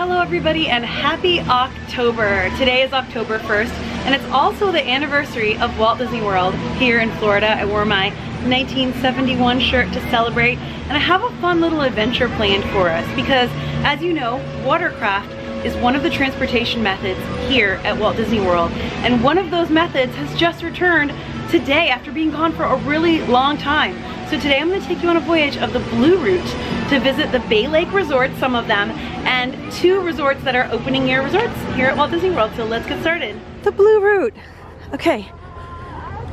hello everybody and happy October. Today is October 1st and it's also the anniversary of Walt Disney World here in Florida. I wore my 1971 shirt to celebrate and I have a fun little adventure planned for us because as you know, watercraft is one of the transportation methods here at Walt Disney World and one of those methods has just returned today after being gone for a really long time. So today I'm gonna take you on a voyage of the Blue Route to visit the Bay Lake Resort, some of them, and two resorts that are opening year resorts here at Walt Disney World. So let's get started. The Blue Route. Okay,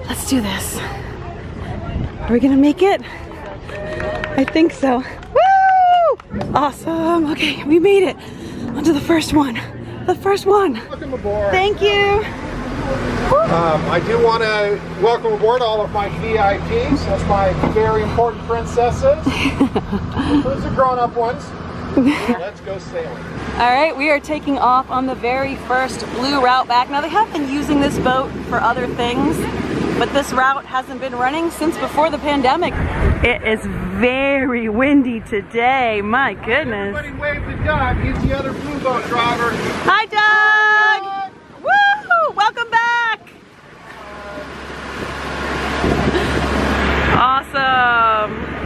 let's do this. Are we gonna make it? I think so. Woo! Awesome. Okay, we made it onto the first one. The first one. Welcome aboard. Thank you. Um, I do want to welcome aboard all of my VIPs. That's my very important princesses. Those are grown-up ones. Let's go sailing. All right, we are taking off on the very first blue route back. Now they have been using this boat for other things, but this route hasn't been running since before the pandemic. It is very windy today, my goodness. Everybody wave to Doug. He's the other blue boat driver. Hi Doug! Woo! Welcome back! Awesome!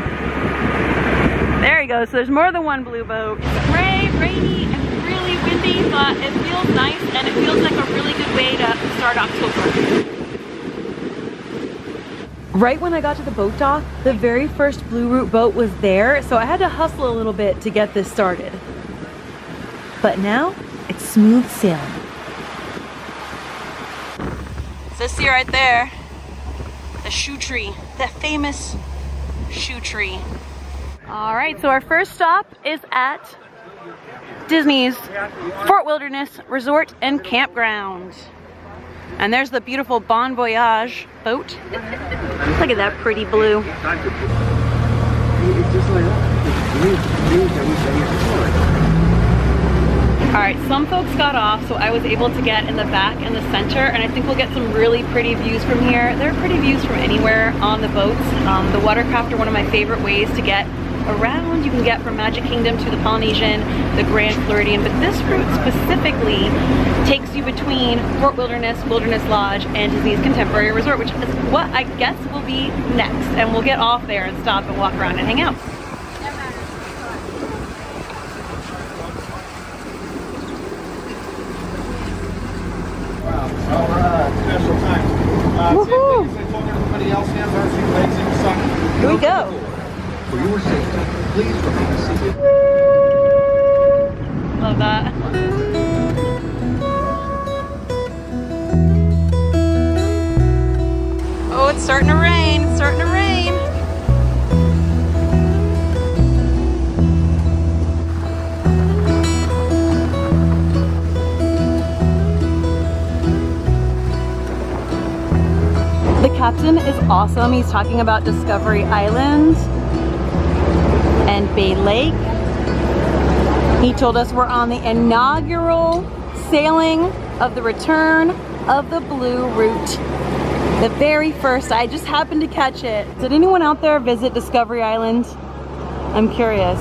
There he goes. So there's more than one blue boat. Gray, rainy, and really windy, but it feels nice and it feels like a really good way to start October. Right when I got to the boat dock, the very first Blue Route boat was there, so I had to hustle a little bit to get this started. But now, it's smooth sailing. This see right there, the shoe tree, the famous shoe tree. All right, so our first stop is at Disney's Fort Wilderness Resort and Campground. And there's the beautiful Bon Voyage boat. Look at that pretty blue. All right, some folks got off, so I was able to get in the back and the center, and I think we'll get some really pretty views from here. There are pretty views from anywhere on the boats. Um, the watercraft are one of my favorite ways to get around. You can get from Magic Kingdom to the Polynesian, the Grand Floridian, but this route specifically takes you between Fort Wilderness, Wilderness Lodge, and Disney's Contemporary Resort, which is what I guess will be next. And we'll get off there and stop and walk around and hang out. All right, special time. Uh, Woohoo. same thing as I told everybody else, hands are feet, legs in the sun. Here we go. For your safety, please remain seated. Love that. Oh, it's starting to rain. It's starting to rain. The captain is awesome. He's talking about Discovery Island Bay Lake. He told us we're on the inaugural sailing of the return of the Blue Route. The very first, I just happened to catch it. Did anyone out there visit Discovery Island? I'm curious.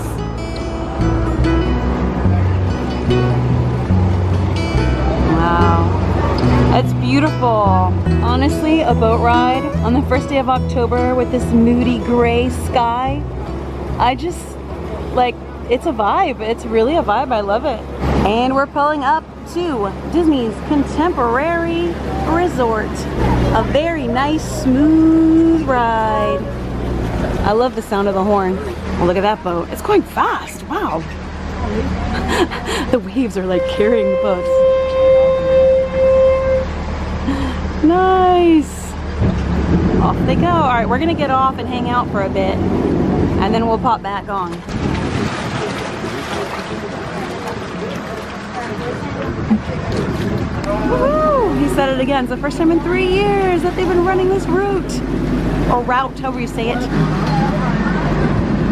Wow. It's beautiful. Honestly, a boat ride on the first day of October with this moody gray sky. I just, like, it's a vibe. It's really a vibe. I love it. And we're pulling up to Disney's Contemporary Resort. A very nice, smooth ride. I love the sound of the horn. Oh, look at that boat. It's going fast. Wow. the waves are like carrying the boats. Nice. Off they go. All right, we're gonna get off and hang out for a bit and then we'll pop back on. Woohoo! He said it again. It's the first time in three years that they've been running this route. Or route, however you say it.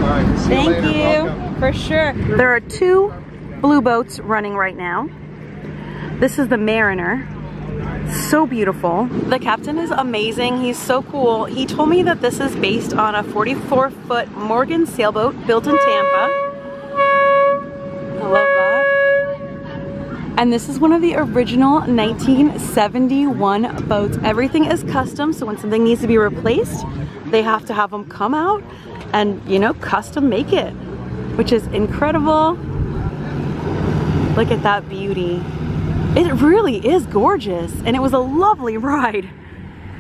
Right, Thank you. Welcome. For sure. There are two blue boats running right now. This is the Mariner. So beautiful. The captain is amazing. He's so cool. He told me that this is based on a 44 foot Morgan sailboat built in Tampa. I love that. And this is one of the original 1971 boats. Everything is custom, so when something needs to be replaced, they have to have them come out and, you know, custom make it, which is incredible. Look at that beauty. It really is gorgeous, and it was a lovely ride.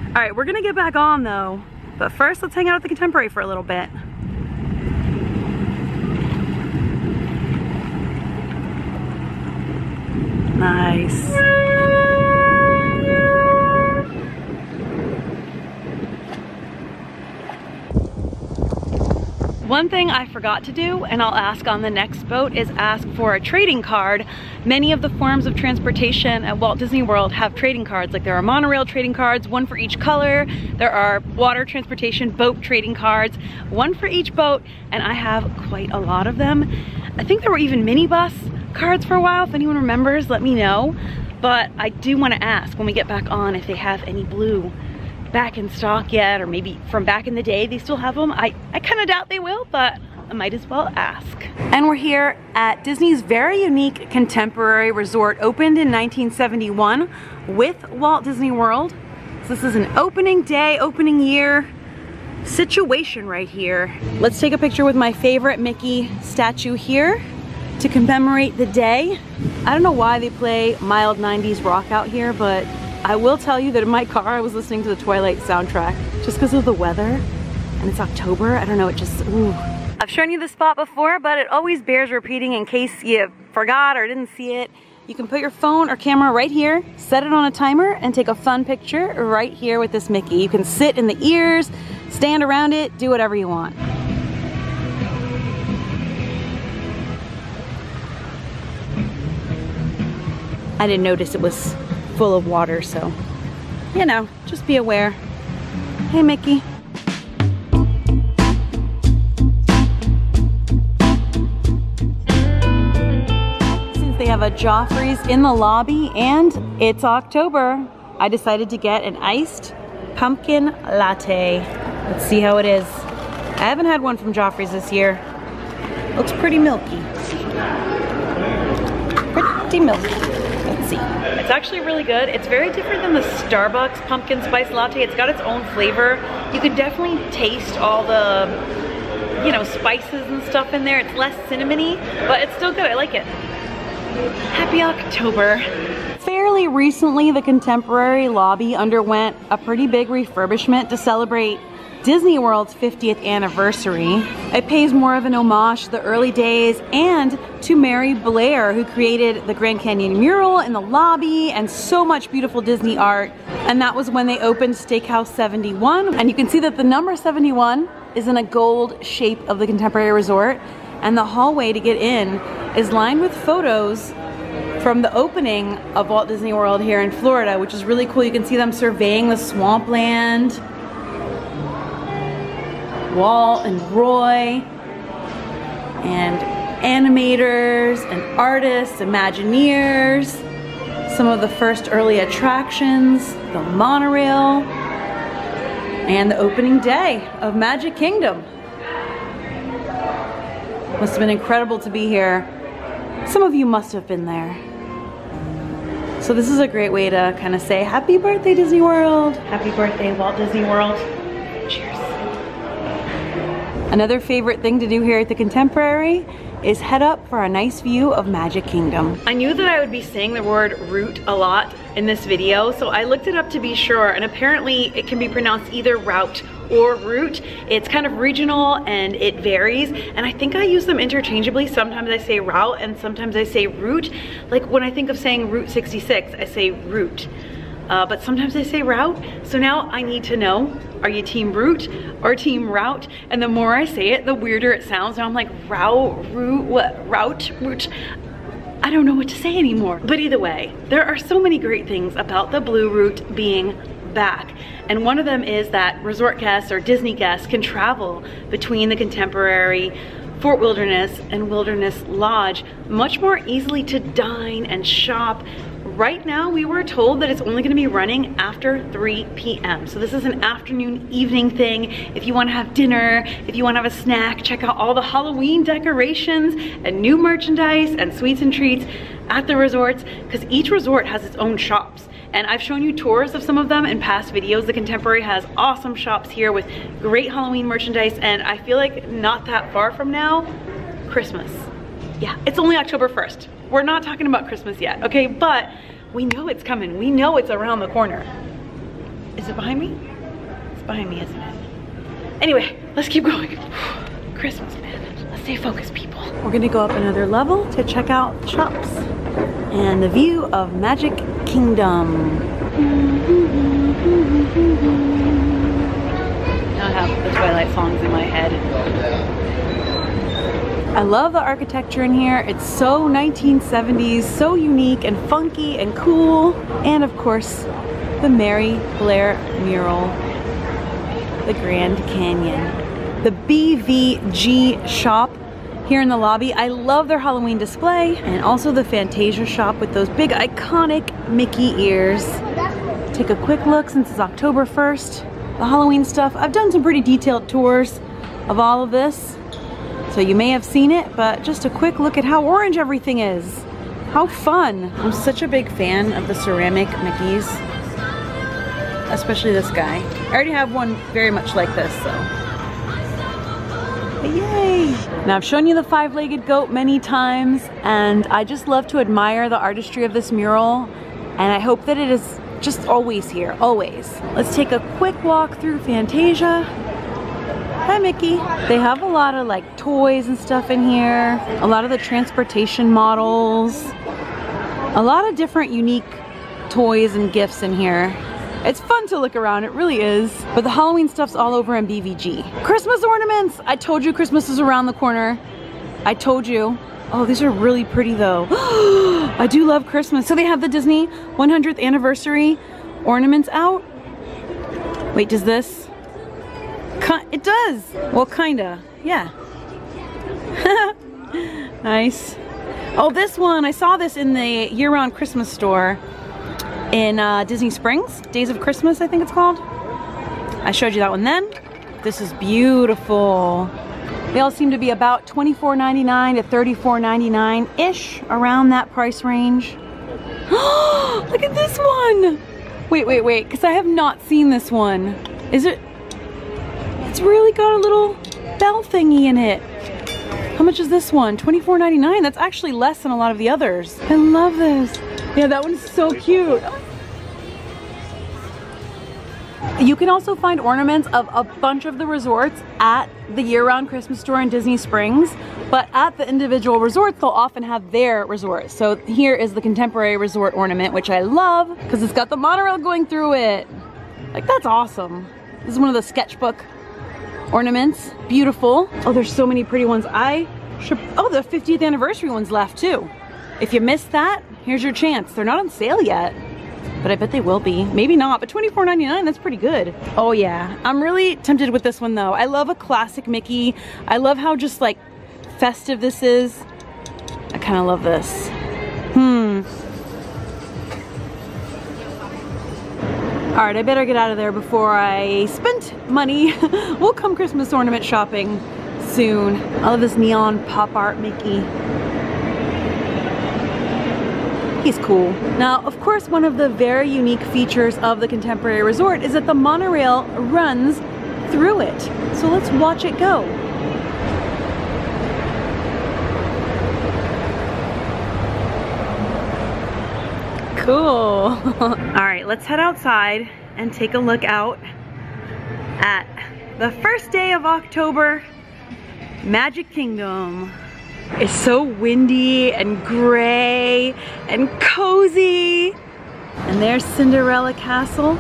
All right, we're gonna get back on though, but first let's hang out at the Contemporary for a little bit. Nice. One thing I forgot to do, and I'll ask on the next boat, is ask for a trading card. Many of the forms of transportation at Walt Disney World have trading cards. Like there are monorail trading cards, one for each color. There are water transportation boat trading cards, one for each boat, and I have quite a lot of them. I think there were even minibus cards for a while. If anyone remembers, let me know. But I do want to ask when we get back on if they have any blue back in stock yet or maybe from back in the day they still have them. I, I kind of doubt they will, but I might as well ask. And we're here at Disney's very unique contemporary resort opened in 1971 with Walt Disney World. So this is an opening day, opening year situation right here. Let's take a picture with my favorite Mickey statue here to commemorate the day. I don't know why they play mild 90s rock out here, but I will tell you that in my car I was listening to the Twilight soundtrack just because of the weather and it's October. I don't know, it just, ooh. I've shown you this spot before, but it always bears repeating in case you forgot or didn't see it. You can put your phone or camera right here, set it on a timer, and take a fun picture right here with this Mickey. You can sit in the ears, stand around it, do whatever you want. I didn't notice it was full of water, so, you know, just be aware. Hey, Mickey. Since they have a Joffrey's in the lobby and it's October, I decided to get an iced pumpkin latte. Let's see how it is. I haven't had one from Joffrey's this year. Looks pretty milky. Pretty milky. Let's see. It's actually really good. It's very different than the Starbucks pumpkin spice latte. It's got its own flavor. You can definitely taste all the, you know, spices and stuff in there. It's less cinnamony, but it's still good. I like it. Happy October. Fairly recently, the Contemporary lobby underwent a pretty big refurbishment to celebrate Disney World's 50th anniversary. It pays more of an homage to the early days and to Mary Blair, who created the Grand Canyon mural in the lobby and so much beautiful Disney art. And that was when they opened Steakhouse 71. And you can see that the number 71 is in a gold shape of the Contemporary Resort. And the hallway to get in is lined with photos from the opening of Walt Disney World here in Florida, which is really cool. You can see them surveying the swampland Walt and Roy and animators and artists, Imagineers, some of the first early attractions, the monorail, and the opening day of Magic Kingdom. Must have been incredible to be here. Some of you must have been there. So this is a great way to kind of say, happy birthday Disney World. Happy birthday Walt Disney World. Another favorite thing to do here at the Contemporary is head up for a nice view of Magic Kingdom. I knew that I would be saying the word route a lot in this video, so I looked it up to be sure, and apparently it can be pronounced either route or root. It's kind of regional and it varies, and I think I use them interchangeably. Sometimes I say route and sometimes I say route. Like when I think of saying Route 66, I say route uh, but sometimes I say route. So now I need to know, are you team root or team route? And the more I say it, the weirder it sounds. Now I'm like route, route, what, route, route. I don't know what to say anymore. But either way, there are so many great things about the Blue Route being back. And one of them is that resort guests or Disney guests can travel between the contemporary Fort Wilderness and Wilderness Lodge much more easily to dine and shop right now we were told that it's only gonna be running after 3 p.m. So this is an afternoon evening thing. If you wanna have dinner, if you wanna have a snack, check out all the Halloween decorations and new merchandise and sweets and treats. at the resorts because each resort has its own shops. And I've shown you tours of some of them in past videos. The Contemporary has awesome shops here with great Halloween merchandise and I feel like not that far from now, Christmas. Yeah, it's only October 1st. We're not talking about Christmas yet, okay? But we know it's coming. We know it's around the corner. Is it behind me? It's behind me, isn't it? Anyway, let's keep going. Christmas, man. Let's stay focused, people. We're gonna go up another level to check out shops and the view of Magic Kingdom. Now I have the Twilight songs in my head. I love the architecture in here. It's so 1970s, so unique and funky and cool. And of course, the Mary Blair mural, the Grand Canyon. The BVG shop here in the lobby. I love their Halloween display and also the Fantasia shop with those big iconic Mickey ears. Take a quick look since it's October 1st. The Halloween stuff, I've done some pretty detailed tours of all of this. So you may have seen it, but just a quick look at how orange everything is. How fun. I'm such a big fan of the ceramic Mickeys. Especially this guy. I already have one very much like this, so. But yay! Now I've shown you the five-legged goat many times, and I just love to admire the artistry of this mural, and I hope that it is just always here, always. Let's take a quick walk through Fantasia. Hi Mickey. They have a lot of like toys and stuff in here. A lot of the transportation models. A lot of different unique toys and gifts in here. It's fun to look around, it really is. But the Halloween stuff's all over in BVG. Christmas ornaments! I told you Christmas is around the corner. I told you. Oh, these are really pretty though. I do love Christmas. So they have the Disney 100th anniversary ornaments out. Wait, does this? It does. Well, kinda. Yeah. nice. Oh, this one. I saw this in the year-round Christmas store in uh, Disney Springs. Days of Christmas, I think it's called. I showed you that one then. This is beautiful. They all seem to be about $24.99 to $34.99-ish, around that price range. Look at this one! Wait, wait, wait, because I have not seen this one. Is it, it's really got a little bell thingy in it. How much is this one? $24.99. That's actually less than a lot of the others. I love this. Yeah, that one's so cute. You can also find ornaments of a bunch of the resorts at the year-round Christmas store in Disney Springs, but at the individual resorts, they'll often have their resort. So here is the Contemporary Resort ornament, which I love because it's got the monorail going through it. Like, that's awesome. This is one of the sketchbook ornaments. Beautiful. Oh, there's so many pretty ones. I should, oh, the 50th anniversary one's left too. If you missed that, here's your chance. They're not on sale yet, but I bet they will be. Maybe not, but $24.99, that's pretty good. Oh yeah, I'm really tempted with this one though. I love a classic Mickey. I love how just like festive this is. I kind of love this. Hmm. All right, I better get out of there before I spent money. we'll come Christmas ornament shopping soon. I love this neon pop art Mickey. He's cool. Now, of course, one of the very unique features of the Contemporary Resort is that the monorail runs through it. So let's watch it go. Cool. All right, let's head outside and take a look out at the first day of October, Magic Kingdom. It's so windy and gray and cozy. And there's Cinderella Castle.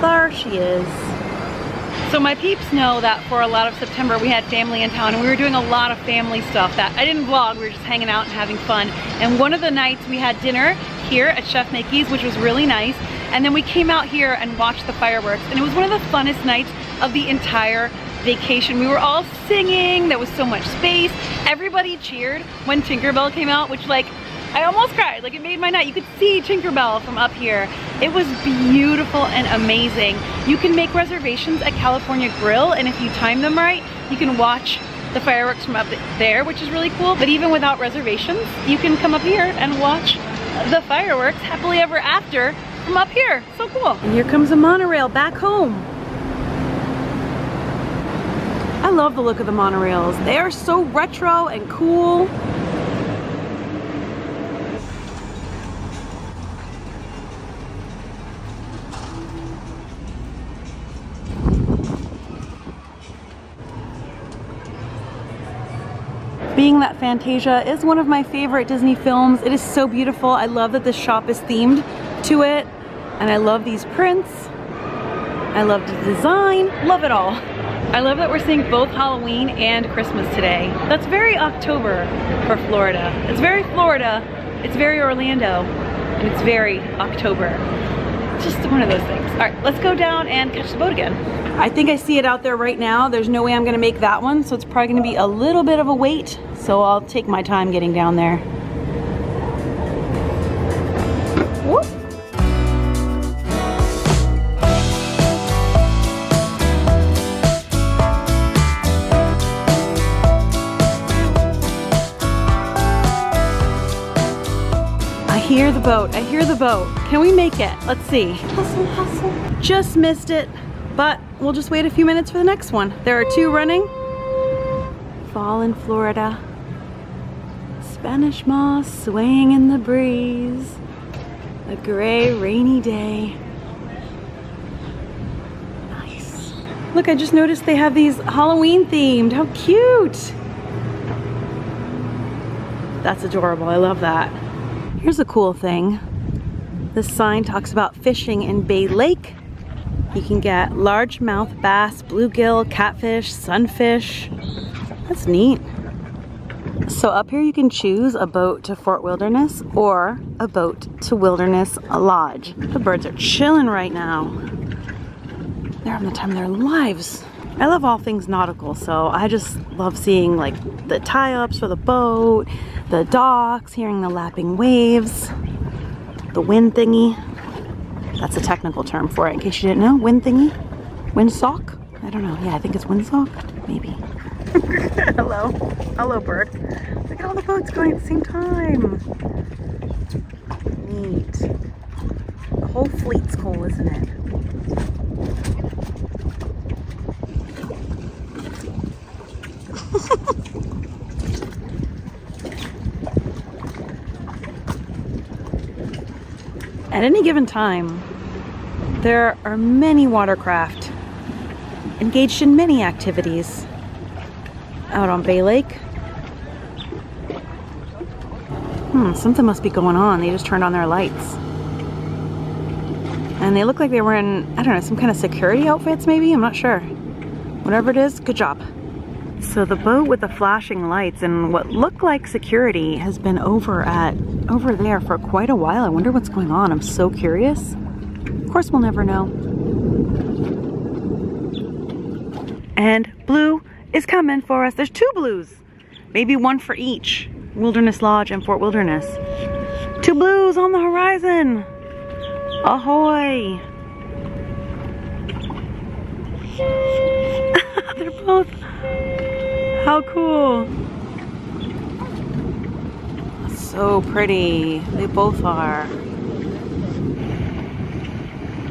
There she is. So my peeps know that for a lot of September we had family in town and we were doing a lot of family stuff that I didn't vlog, we were just hanging out and having fun. And one of the nights we had dinner here at Chef Mickey's, which was really nice. And then we came out here and watched the fireworks and it was one of the funnest nights of the entire vacation. We were all singing, there was so much space. Everybody cheered when Tinkerbell came out, which like, I almost cried, like it made my night. You could see Tinkerbell from up here. It was beautiful and amazing. You can make reservations at California Grill and if you time them right, you can watch the fireworks from up there, which is really cool. But even without reservations, you can come up here and watch the fireworks happily ever after from up here. So cool. And here comes a monorail back home. I love the look of the monorails. They are so retro and cool. Being that Fantasia is one of my favorite Disney films, it is so beautiful. I love that this shop is themed to it. And I love these prints. I love the design. Love it all. I love that we're seeing both Halloween and Christmas today. That's very October for Florida. It's very Florida, it's very Orlando, and it's very October. Just one of those things. All right, let's go down and catch the boat again. I think I see it out there right now. There's no way I'm gonna make that one, so it's probably gonna be a little bit of a wait, so I'll take my time getting down there. Whoop. I hear the boat. I hear the boat. Can we make it? Let's see. Hustle, hustle. Just missed it, but we'll just wait a few minutes for the next one. There are two running. Fall in Florida. Spanish moss swaying in the breeze. A gray, rainy day. Nice. Look, I just noticed they have these Halloween themed. How cute. That's adorable. I love that. Here's a cool thing. This sign talks about fishing in Bay Lake. You can get largemouth bass, bluegill, catfish, sunfish. That's neat. So up here you can choose a boat to Fort Wilderness or a boat to Wilderness Lodge. The birds are chilling right now. They're having the time of their lives. I love all things nautical, so I just love seeing like the tie-ups for the boat, the docks, hearing the lapping waves, the wind thingy. That's a technical term for it, in case you didn't know. Wind thingy? Wind sock? I don't know. Yeah, I think it's wind sock. Maybe. Hello. Hello, bird. Look at all the boats going at the same time. Neat. The whole fleet's cool, isn't it? At any given time, there are many watercraft engaged in many activities out on Bay Lake. Hmm, something must be going on. They just turned on their lights. And they look like they were in, I don't know, some kind of security outfits maybe? I'm not sure. Whatever it is, good job. So the boat with the flashing lights and what looked like security has been over at, over there for quite a while. I wonder what's going on. I'm so curious. Of course we'll never know. And blue is coming for us. There's two blues. Maybe one for each. Wilderness Lodge and Fort Wilderness. Two blues on the horizon. Ahoy. They're both, how cool. So pretty, they both are.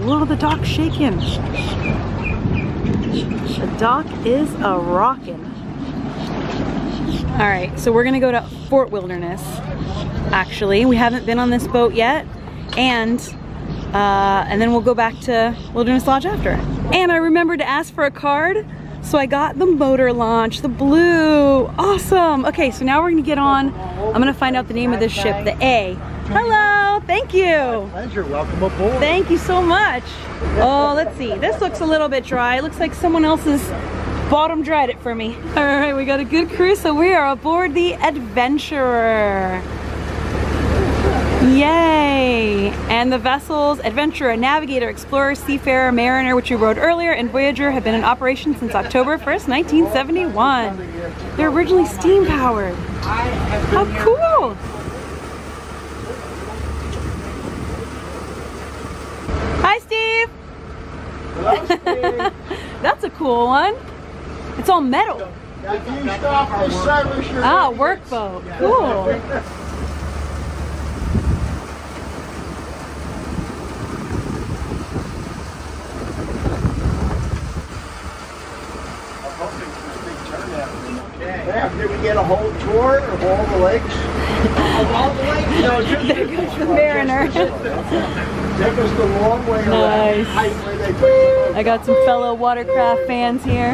Whoa, the dock's shaking. The dock is a rockin'. All right, so we're gonna go to Fort Wilderness, actually. We haven't been on this boat yet, and uh, and then we'll go back to Wilderness Lodge after. And I remembered to ask for a card, so I got the motor launch, the blue, awesome. Okay, so now we're gonna get on. I'm gonna find out the name of this ship, the A. Hello, thank you. Pleasure, welcome aboard. Thank you so much. Oh, let's see. This looks a little bit dry. It looks like someone else's bottom dried it for me. All right, we got a good crew, so we are aboard the Adventurer. Yay! And the vessels Adventurer, Navigator, Explorer, Seafarer, Mariner, which we rode earlier, and Voyager have been in operation since October 1st, 1971. They're originally steam powered. How cool! Hi, Steve! That's a cool one. It's all metal. If you stop this service, you're Ah, workboat. Cool. Get a whole tour of all the lakes? of all the lakes? No, just There goes the mariner. Take us the long way Nice. around. Height where they put the I got some fellow watercraft fans here.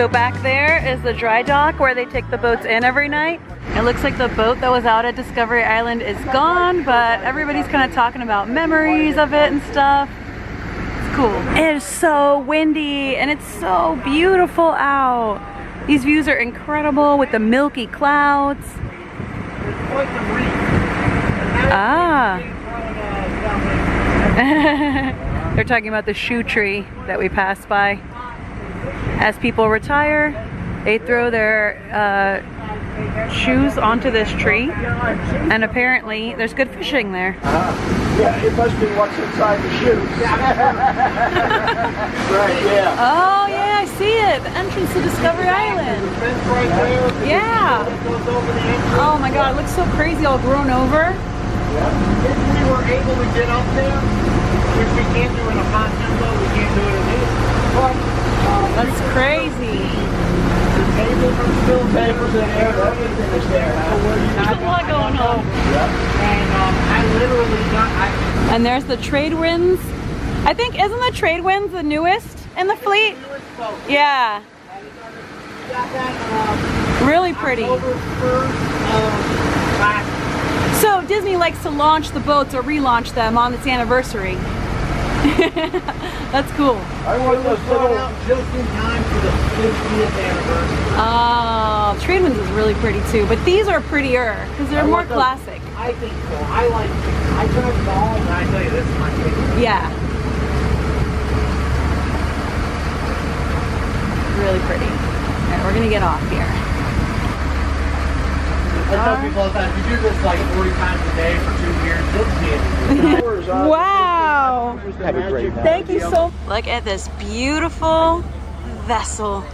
So back there is the dry dock where they take the boats in every night. It looks like the boat that was out at Discovery Island is gone, but everybody's kind of talking about memories of it and stuff. It's cool. It is so windy and it's so beautiful out. These views are incredible with the milky clouds. Ah. They're talking about the shoe tree that we passed by. As people retire, they throw their uh, shoes onto this tree, and apparently there's good fishing there. Yeah, it must be what's inside the shoes. right, yeah. Oh yeah, I see it. The entrance to Discovery Island. Right there. Yeah. It goes over the entrance. Oh my god, it looks so crazy all grown over. If we were able to get up there, which we can't do in a hot tempo, we can't do it in this. That's crazy. And there's the trade winds. I think isn't the trade winds the newest in the fleet? Yeah, really pretty. October 1st of last So Disney likes to launch the boats or relaunch them on its anniversary. That's cool. I want those little just in time for the 50th anniversary. Oh, is really pretty too, but these are prettier because they're I more those- classic. I think so. I like. I tried them all, and I tell you, this is my favorite. Yeah. Really pretty. All right, we're gonna get off here. I tell people all the time, if you do this like 40 times a day for two years, you'll see it. Wow. Have a great Thank you so much. Look at this beautiful vessel.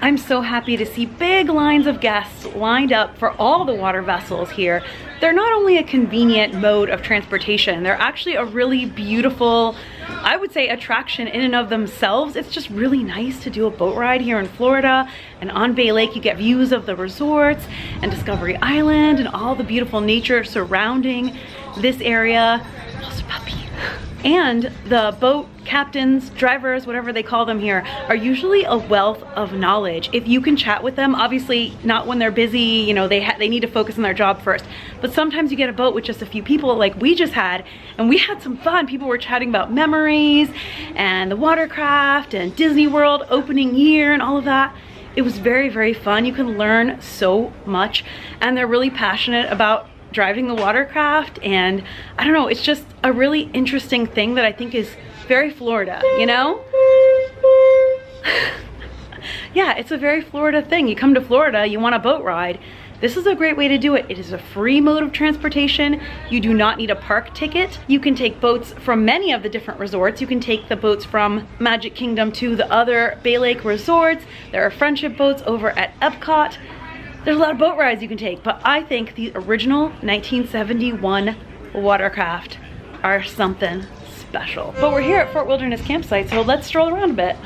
I'm so happy to see big lines of guests lined up for all the water vessels here. They're not only a convenient mode of transportation, they're actually a really beautiful, I would say attraction in and of themselves. It's just really nice to do a boat ride here in Florida and on Bay Lake you get views of the resorts and Discovery Island and all the beautiful nature surrounding this area. Also puppy. And the boat captains, drivers, whatever they call them here, are usually a wealth of knowledge. If you can chat with them, obviously not when they're busy, you know, they, they need to focus on their job first. But sometimes you get a boat with just a few people like we just had, and we had some fun. People were chatting about memories and the watercraft and Disney World opening year and all of that. It was very, very fun. You can learn so much, and they're really passionate about driving the watercraft and I don't know, it's just a really interesting thing that I think is very Florida, you know? yeah, it's a very Florida thing. You come to Florida, you want a boat ride. This is a great way to do it. It is a free mode of transportation. You do not need a park ticket. You can take boats from many of the different resorts. You can take the boats from Magic Kingdom to the other Bay Lake resorts. There are friendship boats over at Epcot. There's a lot of boat rides you can take, but I think the original 1971 watercraft are something special. But we're here at Fort Wilderness Campsite, so let's stroll around a bit.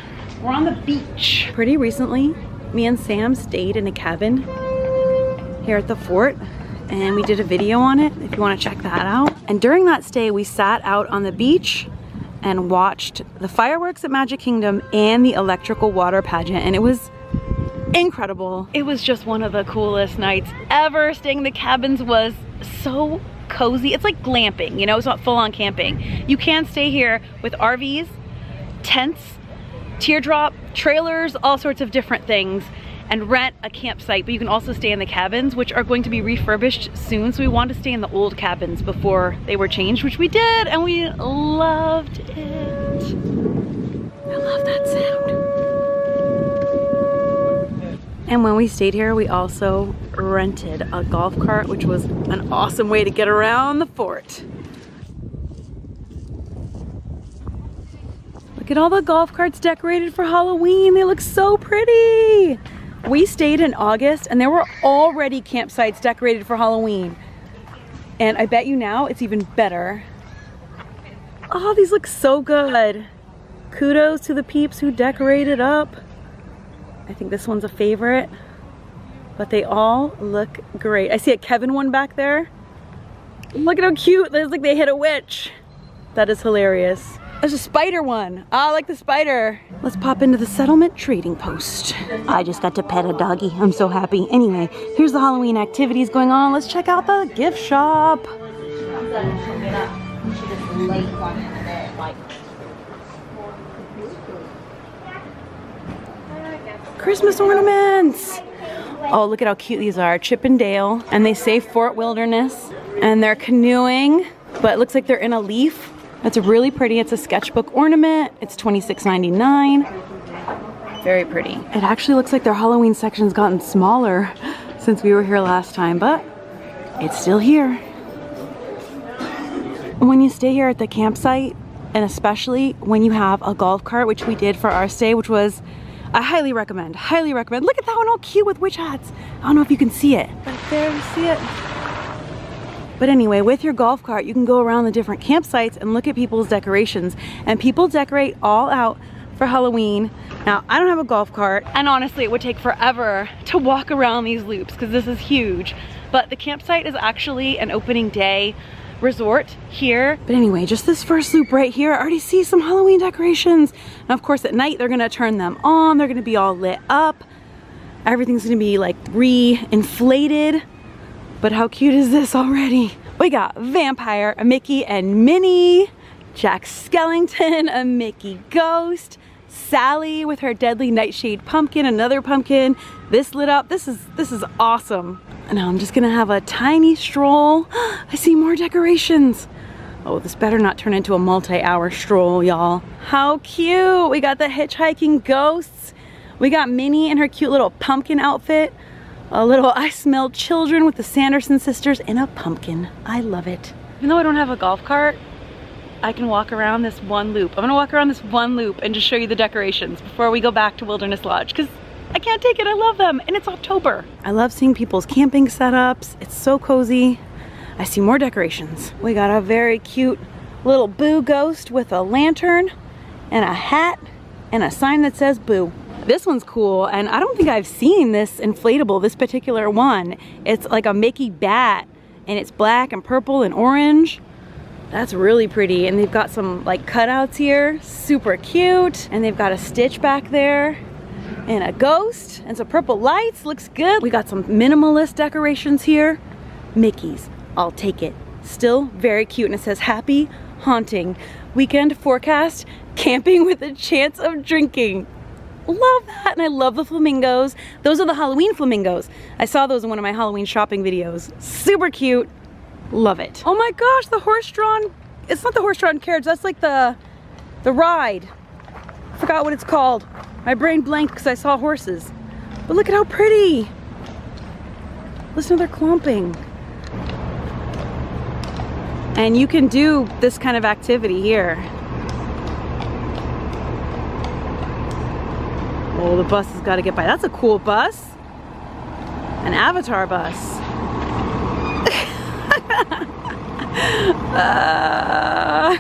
We're on the beach. Pretty recently, me and Sam stayed in a cabin here at the fort and we did a video on it if you want to check that out. And during that stay, we sat out on the beach and watched the fireworks at Magic Kingdom and the electrical water pageant and it was incredible. It was just one of the coolest nights ever. Staying in the cabins was so cozy. It's like glamping, you know, it's not full on camping. You can stay here with RVs, tents, teardrop, trailers, all sorts of different things and rent a campsite, but you can also stay in the cabins, which are going to be refurbished soon. So we wanted to stay in the old cabins before they were changed, which we did, and we loved it. I love that sound. And when we stayed here, we also rented a golf cart, which was an awesome way to get around the fort. Look at all the golf carts decorated for Halloween. They look so pretty. We stayed in August and there were already campsites decorated for Halloween. And I bet you now it's even better. Oh, these look so good. Kudos to the peeps who decorated up. I think this one's a favorite, but they all look great. I see a Kevin one back there. Look at how cute, it's like they hit a witch. That is hilarious. There's a spider one. Oh, I like the spider. Let's pop into the settlement trading post. I just got to pet a doggy. I'm so happy. Anyway, here's the Halloween activities going on. Let's check out the gift shop. Christmas ornaments. Oh, look at how cute these are. Chip 'n' Dale. And they say Fort Wilderness. And they're canoeing, but it looks like they're in a leaf. It's really pretty. It's a sketchbook ornament. It's $26.99. Very pretty. It actually looks like their Halloween section's gotten smaller since we were here last time, but it's still here. When you stay here at the campsite, and especially when you have a golf cart, which we did for our stay, which was, I highly recommend, highly recommend. Look at that one all cute with witch hats. I don't know if you can see it. Right there, you see it? But anyway, with your golf cart, you can go around the different campsites and look at people's decorations. And people decorate all out for Halloween. Now, I don't have a golf cart, and honestly, it would take forever to walk around these loops because this is huge. But the campsite is actually an opening day resort here. But anyway, just this first loop right here, I already see some Halloween decorations. And of course, at night, they're gonna turn them on. They're gonna be all lit up. Everything's gonna be like re-inflated. But how cute is this already? We got Vampire, a Mickey and Minnie, Jack Skellington, a Mickey Ghost, Sally with her deadly nightshade pumpkin, another pumpkin. This lit up, this is, this is awesome. Now I'm just gonna have a tiny stroll. I see more decorations. Oh, this better not turn into a multi-hour stroll, y'all. How cute. We got the hitchhiking ghosts. We got Minnie in her cute little pumpkin outfit a little I Smell Children with the Sanderson sisters and a pumpkin. I love it. Even though I don't have a golf cart, I can walk around this one loop. I'm gonna walk around this one loop and just show you the decorations before we go back to Wilderness Lodge because I can't take it, I love them, and it's October. I love seeing people's camping setups. It's so cozy. I see more decorations. We got a very cute little boo ghost with a lantern and a hat and a sign that says boo. This one's cool, and I don't think I've seen this inflatable, this particular one. It's like a Mickey bat, and it's black and purple and orange. That's really pretty, and they've got some like cutouts here, super cute. And they've got a Stitch back there, and a ghost, and some purple lights, looks good. We got some minimalist decorations here. Mickey's, I'll take it. Still very cute, and it says happy haunting. Weekend forecast, camping with a chance of drinking. Love that, and I love the flamingos. Those are the Halloween flamingos. I saw those in one of my Halloween shopping videos. Super cute, love it. Oh my gosh, the horse-drawn, it's not the horse-drawn carriage, that's like the, the ride. Forgot what it's called. My brain blanked because I saw horses. But look at how pretty. Listen to their clomping. And you can do this kind of activity here. Oh, the bus has got to get by. That's a cool bus. An Avatar bus. Uh,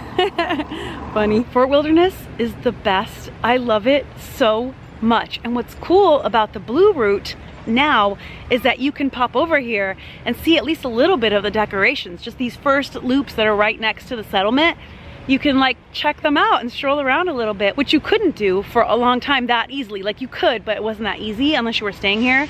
funny. Fort Wilderness is the best. I love it so much. And what's cool about the Blue Route now is that you can pop over here and see at least a little bit of the decorations. Just these first loops that are right next to the settlement you can like check them out and stroll around a little bit, which you couldn't do for a long time that easily. Like you could, but it wasn't that easy unless you were staying here.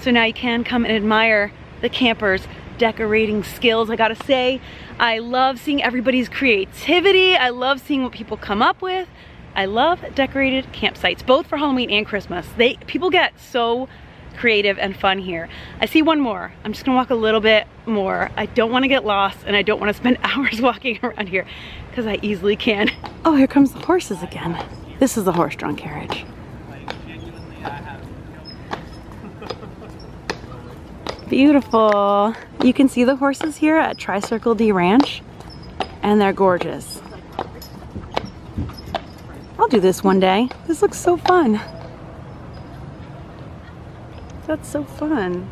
So now you can come and admire the campers decorating skills. I gotta say, I love seeing everybody's creativity. I love seeing what people come up with. I love decorated campsites, both for Halloween and Christmas. They People get so creative and fun here. I see one more. I'm just gonna walk a little bit more. I don't wanna get lost and I don't wanna spend hours walking around here because I easily can. Oh, here comes the horses again. This is the horse-drawn carriage. Beautiful. You can see the horses here at Tri-Circle-D Ranch and they're gorgeous. I'll do this one day. This looks so fun. That's so fun.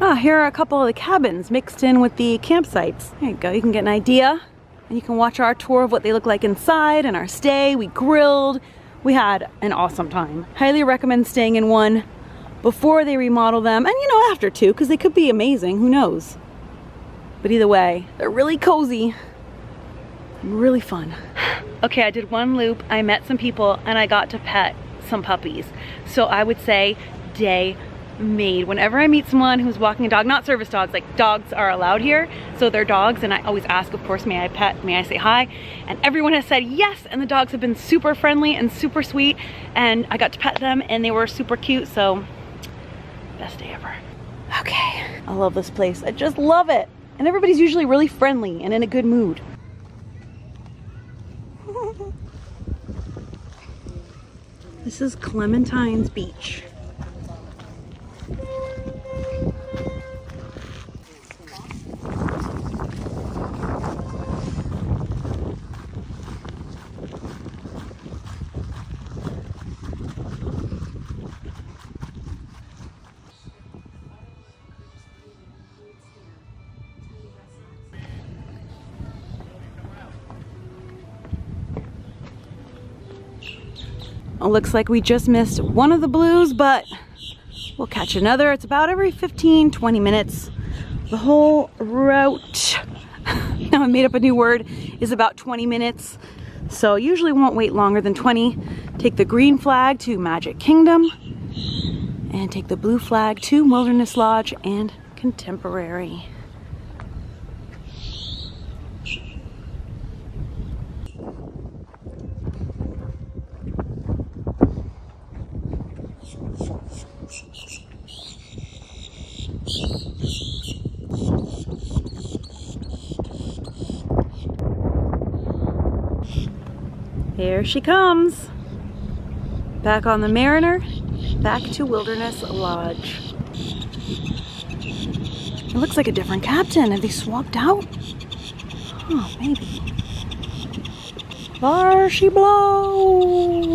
Ah, here are a couple of the cabins mixed in with the campsites. There you go, you can get an idea. And you can watch our tour of what they look like inside and our stay. We grilled. We had an awesome time. Highly recommend staying in one before they remodel them and you know after too because they could be amazing. Who knows? But either way they're really cozy. Really fun. Okay I did one loop. I met some people and I got to pet some puppies. So I would say day made. Whenever I meet someone who's walking a dog not service dogs like dogs are allowed here. So they're dogs and I always ask of course may I pet? May I say hi? And everyone has said yes and the dogs have been super friendly and super sweet and I got to pet them and they were super cute. So Best day ever. Okay, I love this place. I just love it. And everybody's usually really friendly and in a good mood. this is Clementine's Beach. Looks like we just missed one of the blues, but we'll catch another. It's about every 15, 20 minutes. The whole route, now I made up a new word, is about 20 minutes. So usually won't wait longer than 20. Take the green flag to Magic Kingdom and take the blue flag to Wilderness Lodge and Contemporary. Here she comes. Back on the Mariner, back to Wilderness Lodge. It looks like a different captain. Have they swapped out? Oh, maybe. There she blows.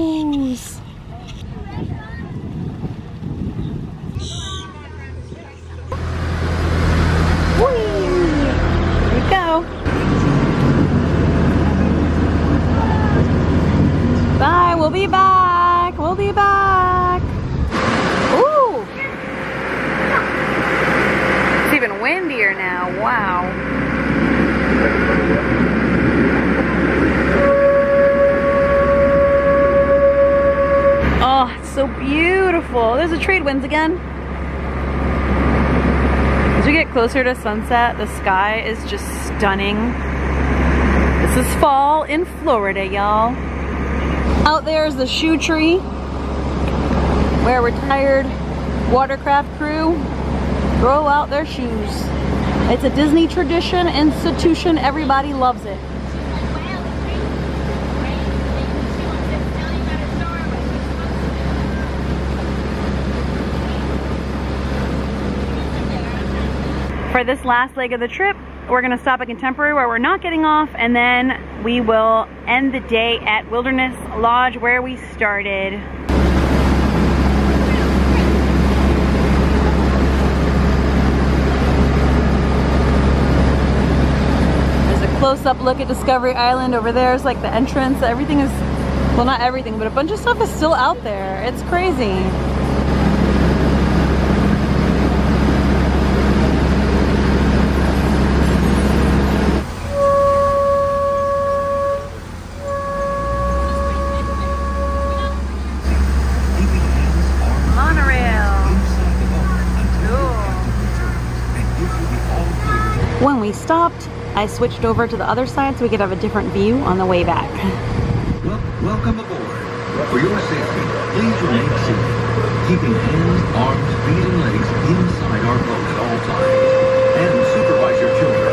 We'll be back. We'll be back. Ooh. It's even windier now. Wow. Oh, it's so beautiful. There's the trade winds again. As we get closer to sunset, the sky is just stunning. This is fall in Florida, y'all. Out there is the shoe tree where retired watercraft crew throw out their shoes. It's a Disney tradition, institution, everybody loves it. For this last leg of the trip, we're gonna stop at Contemporary where we're not getting off and then we will end the day at Wilderness Lodge where we started. There's a close-up look at Discovery Island. Over there is like the entrance. Everything is, well not everything, but a bunch of stuff is still out there. It's crazy. I switched over to the other side so we could have a different view on the way back. Wel- welcome aboard. For your safety, please remain seated, keeping hands, arms, feet, and legs inside our boat at all times. And supervise your children.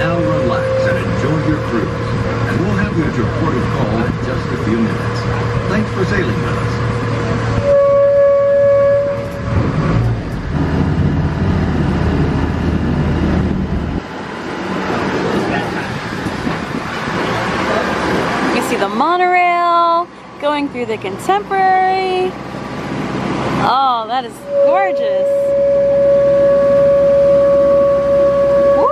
Now relax and enjoy your cruise. And we'll have you at your port of call in just a few minutes. Thanks for sailing with us. See the monorail going through the contemporary. Oh, that is gorgeous. Woo!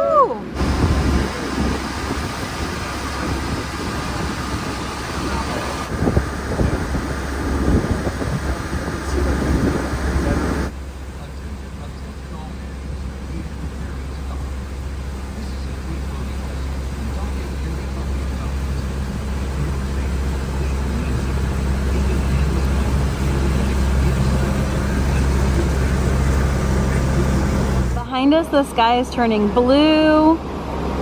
Behind us, the sky is turning blue,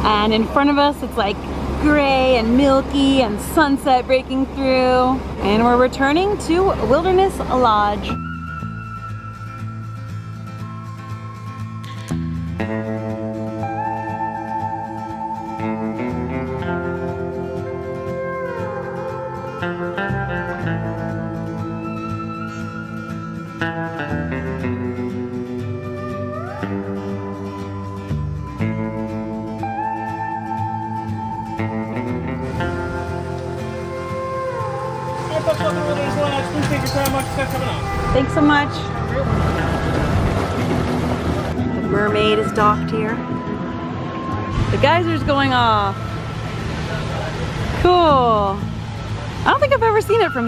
and in front of us, it's like gray and milky and sunset breaking through. And we're returning to Wilderness Lodge.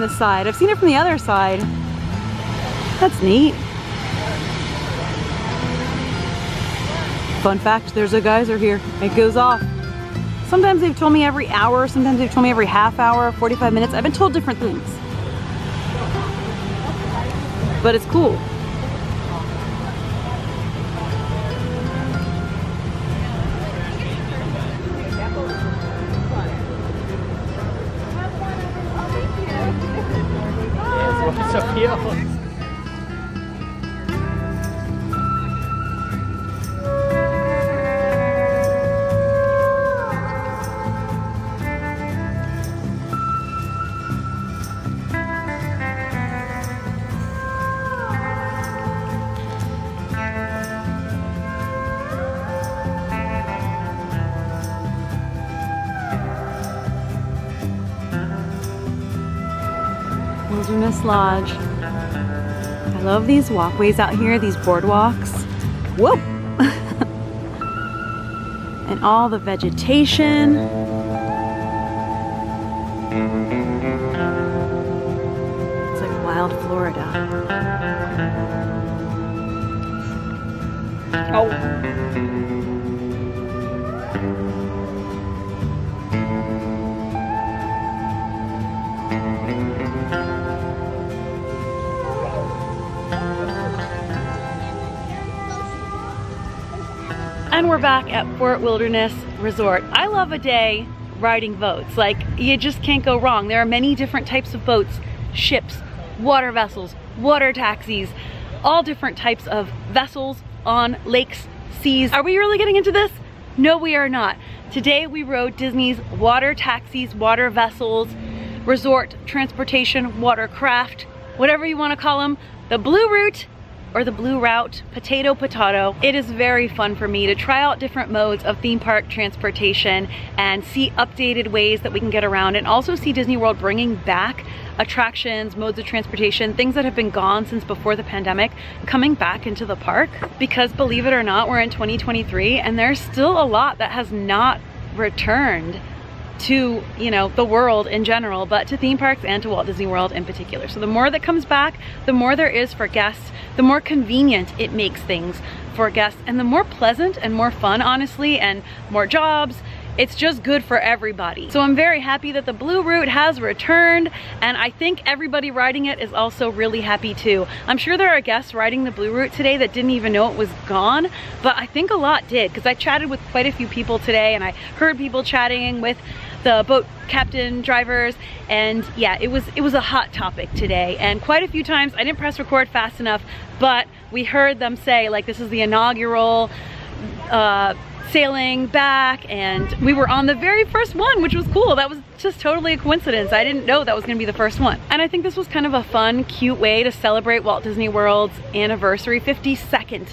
This side. I've seen it from the other side. That's neat. Fun fact, there's a geyser here. It goes off. Sometimes they've told me every hour, sometimes they've told me every half hour, 45 minutes. I've been told different things. But it's cool. Lodge. I love these walkways out here, these boardwalks. Whoa! and all the vegetation. It's like wild Florida. Oh. We're back at Fort Wilderness Resort. I love a day riding boats. Like, you just can't go wrong. There are many different types of boats, ships, water vessels, water taxis, all different types of vessels on lakes, seas. Are we really getting into this? No, we are not. Today we rode Disney's water taxis, water vessels, resort transportation, watercraft, whatever you want to call them. The Blue Route or the Blue Route, potato potato. It is very fun for me to try out different modes of theme park transportation and see updated ways that we can get around and also see Disney World bringing back attractions, modes of transportation, things that have been gone since before the pandemic coming back into the park. Because believe it or not, we're in 2023 and there's still a lot that has not returned to you know the world in general but to theme parks and to Walt Disney World in particular so the more that comes back the more there is for guests the more convenient it makes things for guests and the more pleasant and more fun honestly and more jobs it's just good for everybody. So I'm very happy that the Blue Route has returned and I think everybody riding it is also really happy too. I'm sure there are guests riding the Blue Route today that didn't even know it was gone, but I think a lot did because I chatted with quite a few people today and I heard people chatting with the boat captain drivers and yeah it was it was a hot topic today and quite a few times I didn't press record fast enough but we heard them say like this is the inaugural uh, sailing back and we were on the very first one which was cool. That was just totally a coincidence. I didn't know that was gonna be the first one. And I think this was kind of a fun cute way to celebrate Walt Disney World's anniversary 52nd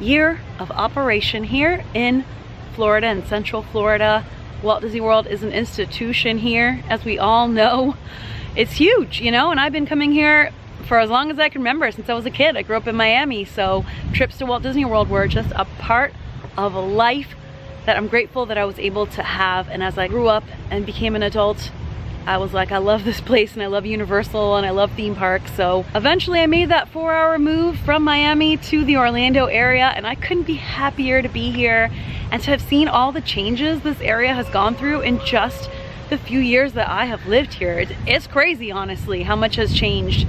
year of operation here in Florida and Central Florida Walt Disney World is an institution here as we all know it's huge you know and I've been coming here for as long as I can remember since I was a kid I grew up in Miami so trips to Walt Disney World were just a part of a life that I'm grateful that I was able to have. And as I grew up and became an adult, I was like, I love this place and I love Universal and I love theme parks. So eventually I made that four hour move from Miami to the Orlando area and I couldn't be happier to be here and to have seen all the changes this area has gone through in just the few years that I have lived here. It's crazy, honestly, how much has changed.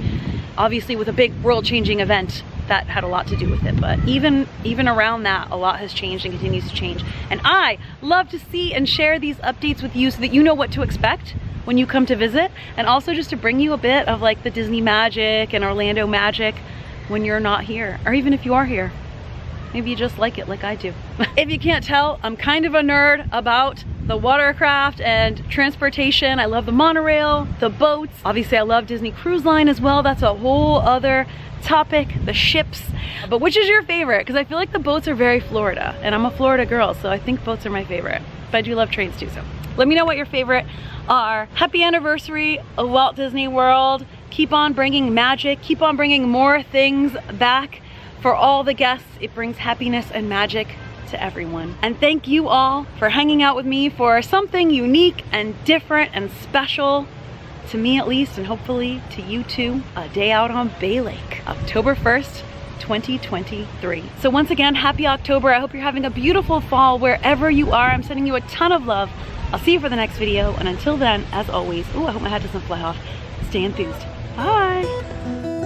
Obviously with a big world changing event that had a lot to do with it. But even, even around that, a lot has changed and continues to change. And I love to see and share these updates with you so that you know what to expect when you come to visit and also just to bring you a bit of like the Disney magic and Orlando magic when you're not here or even if you are here. Maybe you just like it like I do. if you can't tell, I'm kind of a nerd about the watercraft and transportation. I love the monorail, the boats. Obviously I love Disney Cruise Line as well. That's a whole other topic, the ships. But which is your favorite? Because I feel like the boats are very Florida and I'm a Florida girl, so I think boats are my favorite. But I do love trains too, so let me know what your favorite are. Happy anniversary Walt Disney World. Keep on bringing magic, keep on bringing more things back for all the guests. It brings happiness and magic to everyone. And thank you all for hanging out with me for something unique and different and special to me at least, and hopefully to you too, a day out on Bay Lake, October 1st, 2023. So once again, happy October. I hope you're having a beautiful fall wherever you are. I'm sending you a ton of love. I'll see you for the next video. And until then, as always, oh, I hope my hat doesn't fly off. Stay enthused. Bye.